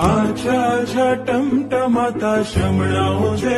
आच्छा आच्छा टमटमाता शमणाओ जे